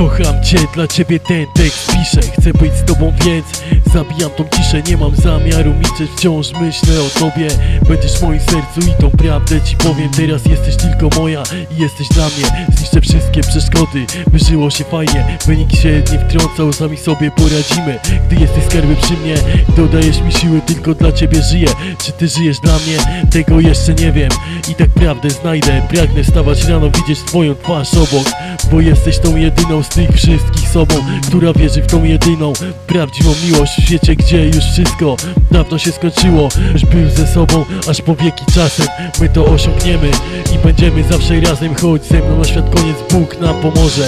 Kocham cię, dla ciebie ten tekst piszę. Chcę być z tobą, więc. Zabijam tą ciszę Nie mam zamiaru milczeć, wciąż myślę o tobie. Będziesz w moim sercu i tą prawdę ci powiem. Teraz jesteś tylko moja i jesteś dla mnie. Zniszczę wszystkie przeszkody, by żyło się fajnie. By nikt się nie wtrącał, sami sobie poradzimy. Gdy jesteś skarby przy mnie, dodajesz mi siły Tylko dla ciebie żyję, czy ty żyjesz dla mnie? Tego jeszcze nie wiem. I tak prawdę znajdę. Pragnę wstawać rano, widzieć twoją twarz obok Bo jesteś tą jedyną z tych wszystkich sobą Która wierzy w tą jedyną prawdziwą miłość W świecie, gdzie już wszystko dawno się skończyło Już był ze sobą, aż po wieki czasem My to osiągniemy i będziemy zawsze razem Chodź ze mną na świat koniec, Bóg nam pomoże.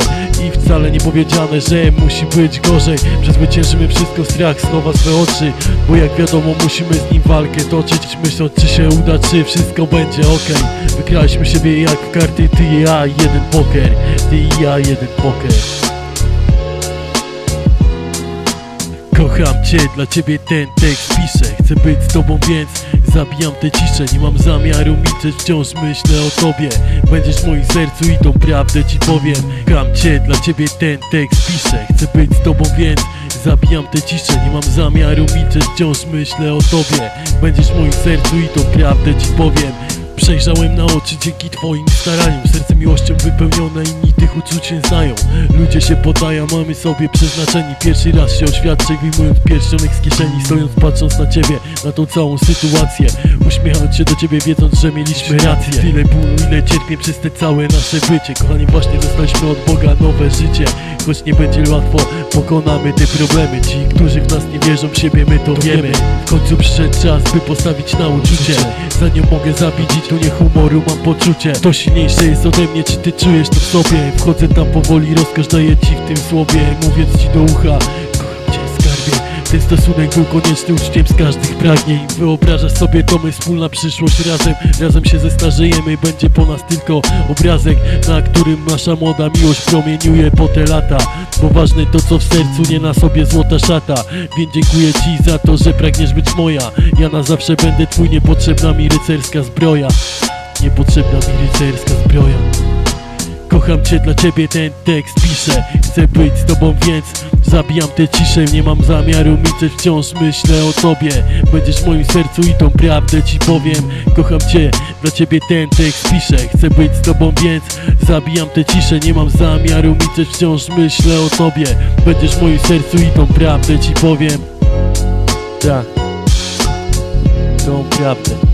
I wcale nie powiedziane, że musi być gorzej Przezwyciężymy wszystko, strach znowa swe oczy Bo jak wiadomo musimy z nim walkę toczyć Myśląc czy się uda, czy wszystko będzie okej Wygraliśmy siebie jak karty, ty i ja, jeden poker. Ty i ja, jeden poker. Kocham cię, dla ciebie ten tekst piszę. Chcę być z tobą, więc zabijam tę ciszę. Nie mam zamiaru milczeć, wciąż myślę o tobie. Będziesz w moim sercu i tą prawdę ci powiem. Kocham cię, dla ciebie ten tekst piszę. Chcę być z tobą, więc zabijam tę ciszę. Nie mam zamiaru milczeć, wciąż myślę o tobie. Będziesz w moim sercu i tą prawdę ci powiem Przejrzałem na oczy dzięki twoim staraniom Serce miłością wypełnione, inni tych uczuć nie znają. Ludzie się podają, mamy sobie przeznaczeni. Pierwszy raz się oświadczę, wyjmując pierścionek z kieszeni Stojąc, patrząc na ciebie, na tą całą sytuację. Uśmiechając się do ciebie, wiedząc, że mieliśmy rację. Tyle bólu, ile cierpię przez te całe nasze bycie. Kochani, właśnie dostaliśmy od Boga nowe życie. Choć nie będzie łatwo, pokonamy te problemy. Ci, którzy w nas nie wierzą w siebie, my to wiemy. W końcu przyszedł czas, by postawić na uczucie. Za nią mogę zabić i tu nie humoru mam poczucie. To silniejsze jest ode mnie, czy ty czujesz to w sobie? Wchodzę tam powoli, rozkosz daję ci w tym słowie Mówiąc ci do ucha, ten stosunek był konieczny uczciem z każdych pragnień. Wyobrażasz sobie to my wspólna przyszłość razem. Razem się zestarzejemy, będzie po nas tylko obrazek Na którym nasza młoda miłość promieniuje po te lata. Bo ważne to co w sercu, nie na sobie złota szata. Więc dziękuję ci za to, że pragniesz być moja. Ja na zawsze będę twój, niepotrzebna mi rycerska zbroja. Niepotrzebna mi rycerska zbroja Kocham cię, dla ciebie ten tekst piszę. Chcę być z tobą, więc zabijam tę ciszę. Nie mam zamiaru milczeć, wciąż myślę o tobie. Będziesz w moim sercu i tą prawdę ci powiem. Kocham cię, dla ciebie ten tekst piszę. Chcę być z tobą, więc zabijam tę ciszę. Nie mam zamiaru milczeć, wciąż myślę o tobie. Będziesz w moim sercu i tą prawdę ci powiem. Tak. Tą prawdę